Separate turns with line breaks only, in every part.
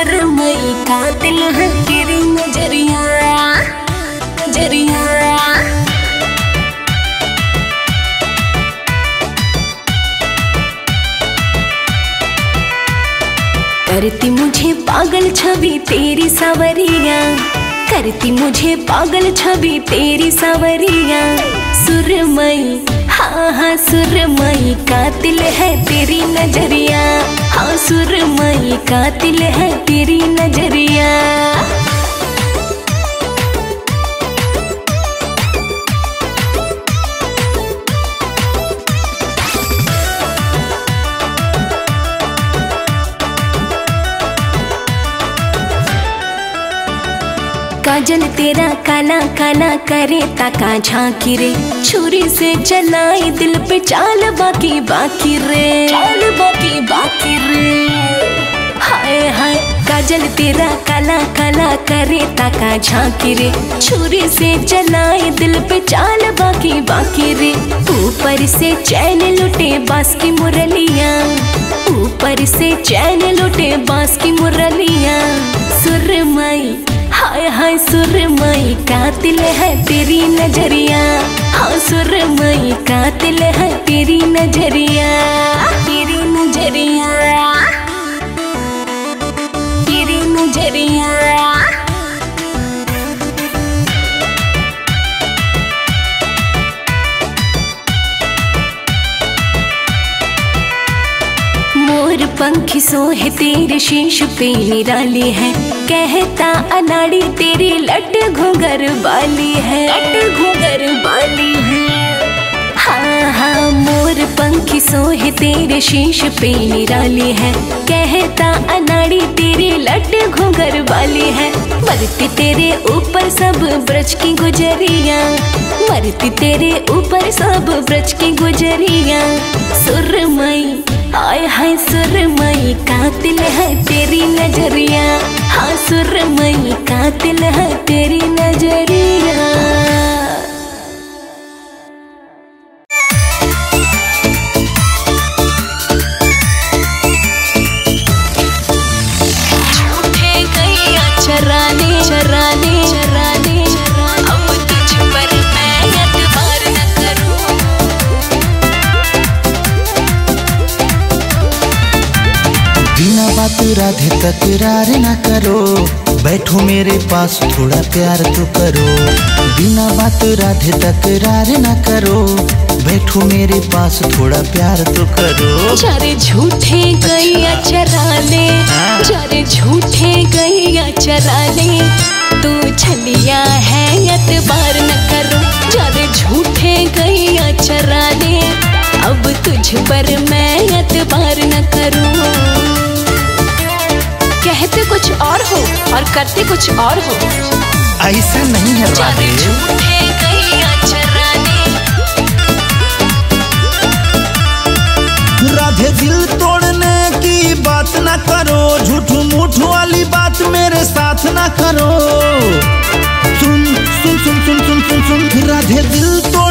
सुरमई का दिल नज़रिया। करती मुझे पागल छवि तेरी सवरिया, करती मुझे पागल छवि तेरी सवरिया। सुरमई हाँ हाँ सुरमई, कातिल है तेरी नज़रिया। हाँ सुरमई कातिल है तेरी नज़रिया तेरा काला काला करे ताका झांकी रे। छुरी से चलाई दिल पे चाल बाकी बाकी रे। चाल बाकी बाकी रे। हाय हाय, काजल तेरा काला काला करे ताका झांकी रे। छुरी से चलाई दिल पे चाल बाकी बाकी रे। ऊपर से चैन लुटे बास की मुरलिया। ऊपर से चैन लुटे बास की मुरलिया। सुरमई हाय हाय सुरमई, कातिल है तेरी नज़रिया। हाँ सुरमई, कातिल है तेरी नज़रिया। तेरी नज़रिया। तेरी नज़रिया। पंख सोहे तेरे शीश पे निराली है। कहता अनाड़ी तेरी लट घुंगर बाली है। लट घुंगर बाली है। हाँ हाँ मोर पंख सोहे तेरे शीश पे निराली है। कहता अनाड़ी तेरी लट घुंगर वाली है। मरती तेरे ऊपर सब ब्रज की गुजरिया। मरती तेरे ऊपर सब ब्रज की गुजरिया। सुरमई हाय हाय सुरमई कातिल है तेरी नज़रिया। हाँ सुरमई कातिल है तेरी नज़रिया।
बात राधे तकरार ना करो। बैठो मेरे पास थोड़ा प्यार तो करो। बिना बात राधे तकरार ना करो। बैठो मेरे पास थोड़ा प्यार तो करो।
चारे झूठे गैया चराने चारे झूठे गैया चराने। तू छलिया है एतबार न करो। चारे झूठे गैया चराने। अब तुझ पर मैं एतबार न करूँ। कहते कुछ और हो और करते कुछ और हो।
ऐसा नहीं है राधे राधे दिल तोड़ने की बात ना करो झूठ मूठ वाली बात मेरे साथ ना करो। सुन सुन सुन सुन सुन सुन सुन राधे दिल तोड़ने की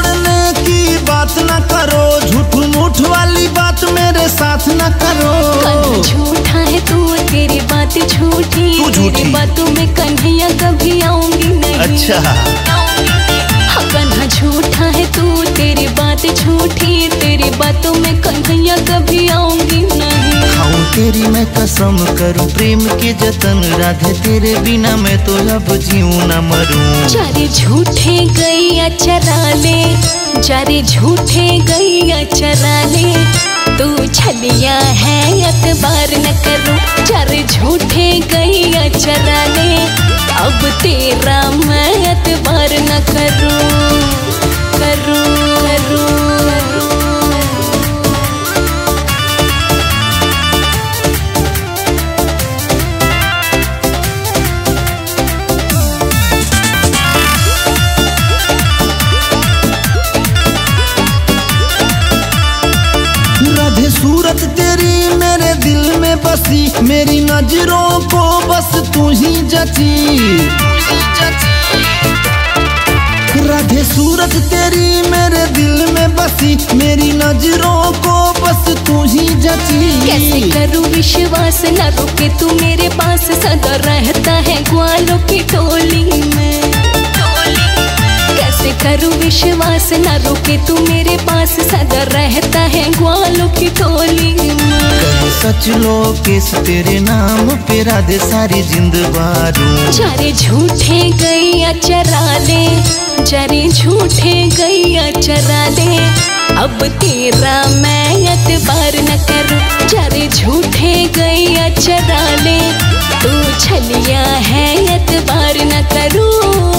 बात ना करो झूठ मूठ वाली बात मेरे साथ ना करो।
झूठा है तू तेरी बात झूठी
तू झूठी।
तेरी बातों में कन्हैया कभी आऊँगी नहीं।
अच्छा।
हाँ, कन्हा झूठा है तू तेरी बात झूठी तेरी बातों में कन्हैया कभी आऊँगी नहीं।
खाऊं तेरी मैं कसम करूँ प्रेम के जतन। राधे तेरे बिना मैं तो अब जीऊं ना मरूं।
चारे झूठे गैया चरा ले चारे झूठे गैया चरा ले। तू छलिया है अतबार न करो। चार झूठे गैया चरा ले। अब तेरा मैं अतबार न करूँ।
जची राधे सूरत तेरी मेरे दिल में बसी, मेरी नज़रों को बस तू ही जची
कैसे करूँ विश्वास न रुके तू मेरे पास, सदा रहता है ग्वालों की टोली में। कैसे करूँ विश्वास न रुके तू मेरे पास सदा रहता है ग्वालों की टोली।
सच लो किस तेरे नाम पे राधे सारी जिंद बारू।
जारे झूठे गैया चरा ले जारे झूठे गैया चरा ले अब तेरा मैं अतबार न करूँ। जारे झूठे गैया चरा ले तू छलिया है एतबार न करूँ।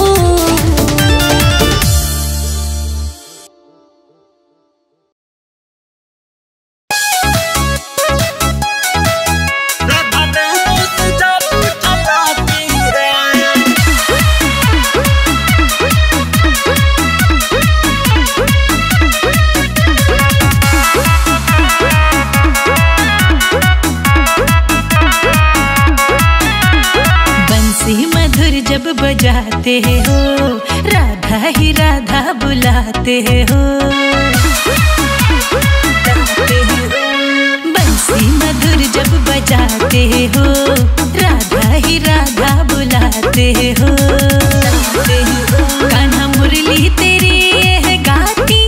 जब बजाते हो राधा ही राधा बुलाते हो बंसी मधुर जब बजाते हो राधा ही राधा बुलाते हो कान्हा मुरली तेरी है गाती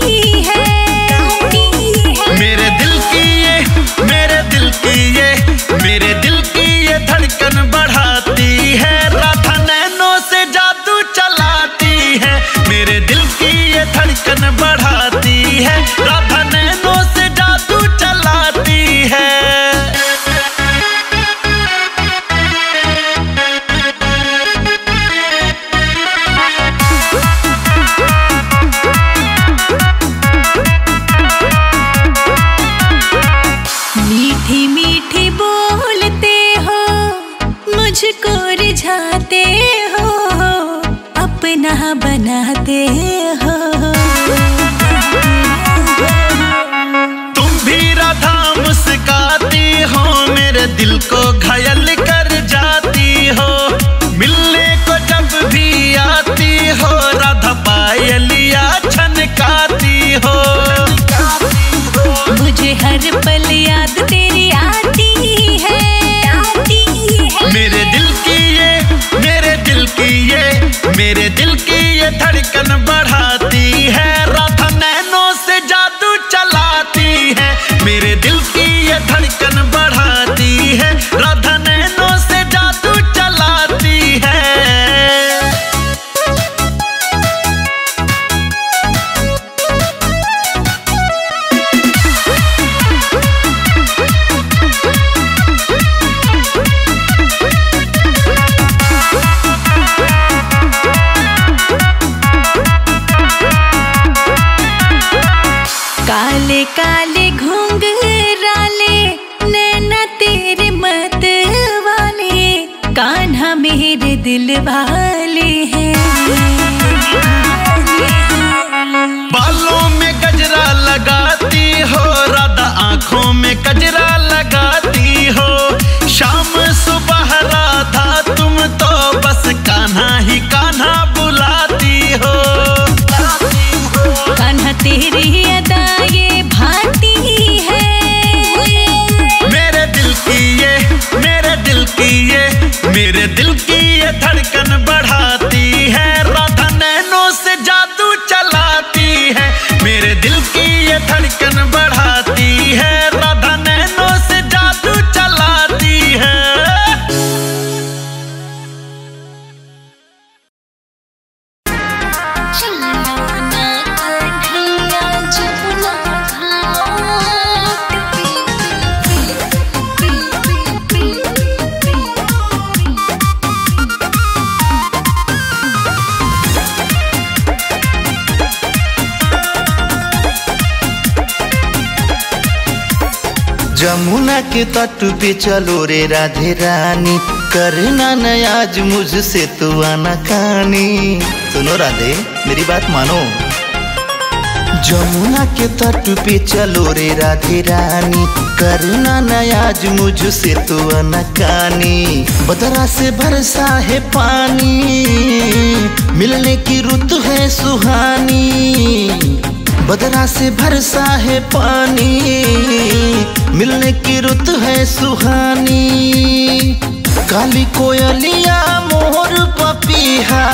बनाते हो
तुम भी राधा मुस्काती हो मेरे दिल को घायल दिल
वाले है।
बालों में गजरा लगाती हो राधा आँखों में गजरा जमुना के तट पे चलो रे राधे रानी। करना न आज मुझसे तू आना कानी सुनो राधे, मेरी बात मानो। जमुना के तट पे चलो रे राधे रानी। करना नयाज मुझसे तो अनकानी बदरा से भरसा है पानी, मिलने की रुत है सुहानी। बदरा से भरसा है पानी, मिलने की रुत है सुहानी। काली कोयलिया मोर पपीहा,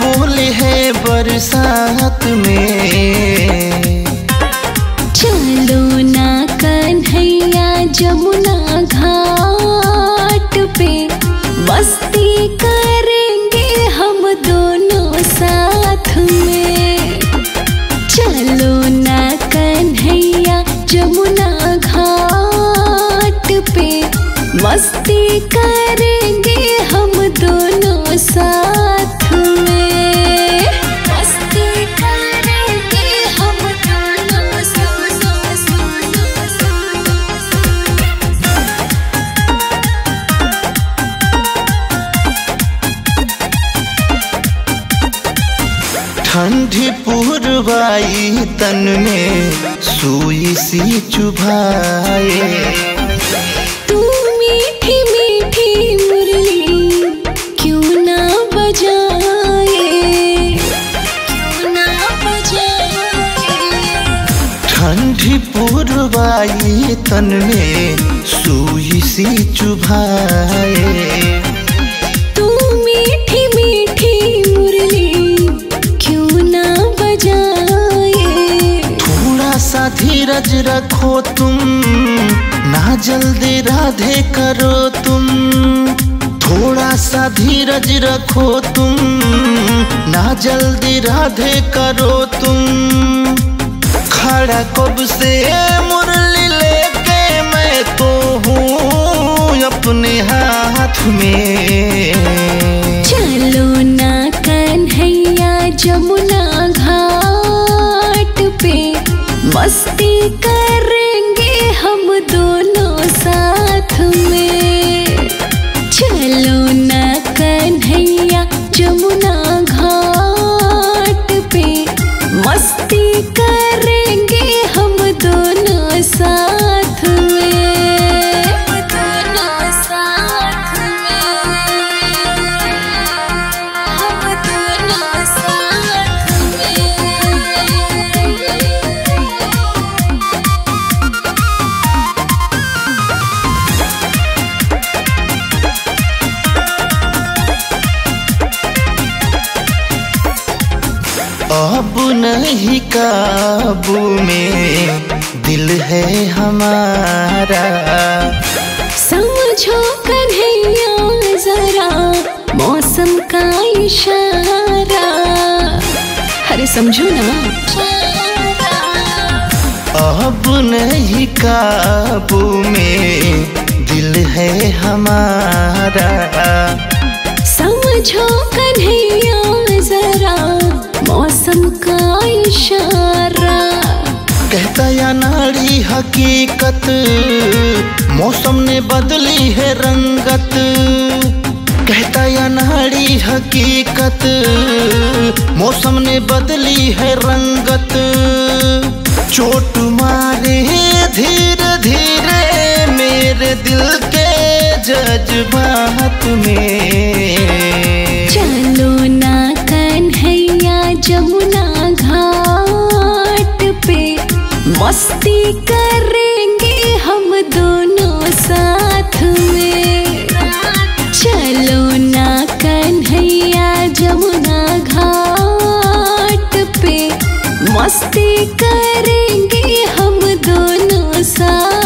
बोले है बरसात में।
चलो ना कन्हैया जमुना घाट पे, मस्ती करेंगे जमुना घाट पे मस्ती करेंगे हम दोनों साथ मस्ती करेंगे
ठंडी पूर्वाई तन में। सुई सी चुभाए।
मीठी मीठी मुरली क्यों ना बजाए? क्यों ना
ठंडी पूर्वाई तन में सुई सी चुभाए। धीरज रखो तुम, ना जल्दी राधे करो तुम। थोड़ा सा धीरज रखो तुम, ना जल्दी राधे करो तुम। खड़ा कब से मुरली लेके मैं तो हूँ अपने हाथ में।
चलो ना कन्हैया जमुना घाट। मस्ती करेंगे हम दोनों साथ में। चलो ना कन्हैया जमुना घाट पे। मस्ती करेंगे
अब नहीं काबू में। दिल है हमारा।
समझो कन्हैया जरा मौसम का इशारा। अरे समझो ना।
अब नहीं काबू में। दिल है हमारा।
समझो कन्हैया जरा मौसम का इशारा।
कहता या नाड़ी हकीकत, मौसम ने बदली है रंगत। कहता या नाड़ी हकीकत, मौसम ने बदली है रंगत। चोट मारे धीरे धीरे मेरे दिल के जज्बात में।
जमुना घाट पे मस्ती करेंगे हम दोनों साथ में। चलो ना कन्हैया जमुना घाट पे मस्ती करेंगे हम दोनों साथ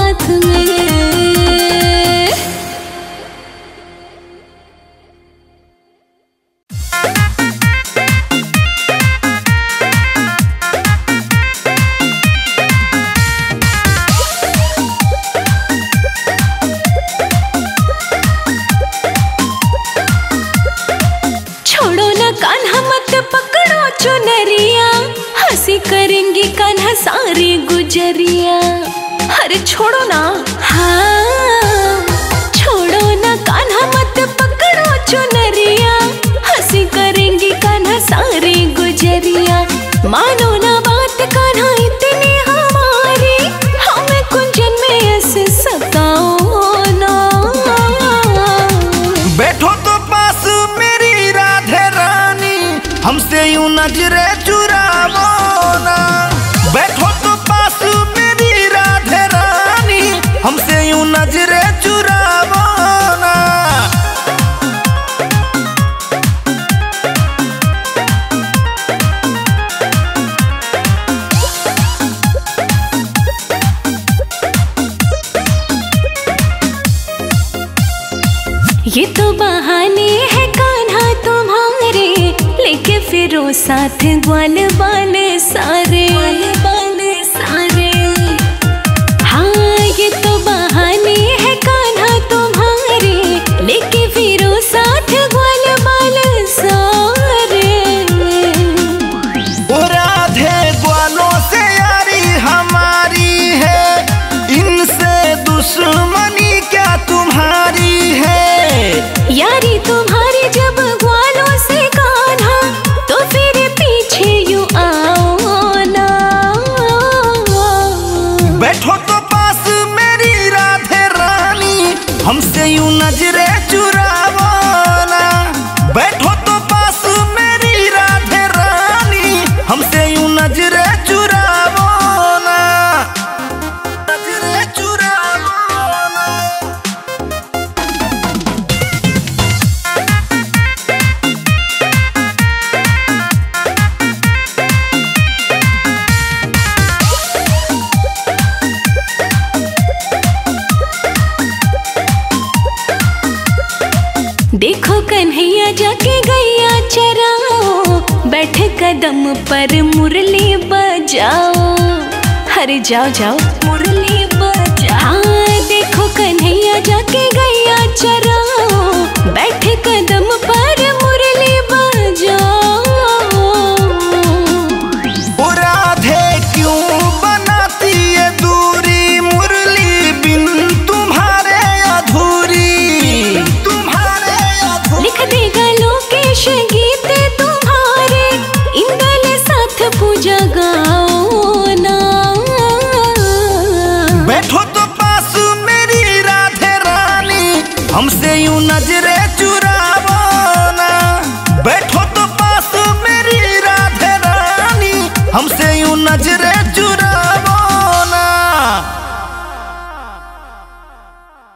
सारी गुजरिया। अरे छोड़ो ना। साथ ग्वाल बाले सारे। सजा के गैया चराओ, बैठ कदम पर मुरली बजाओ। हरे जाओ जाओ। मुरली बजाओ। हाँ देखो कन्हैया जाके गैया चराओ, बैठ कदम पर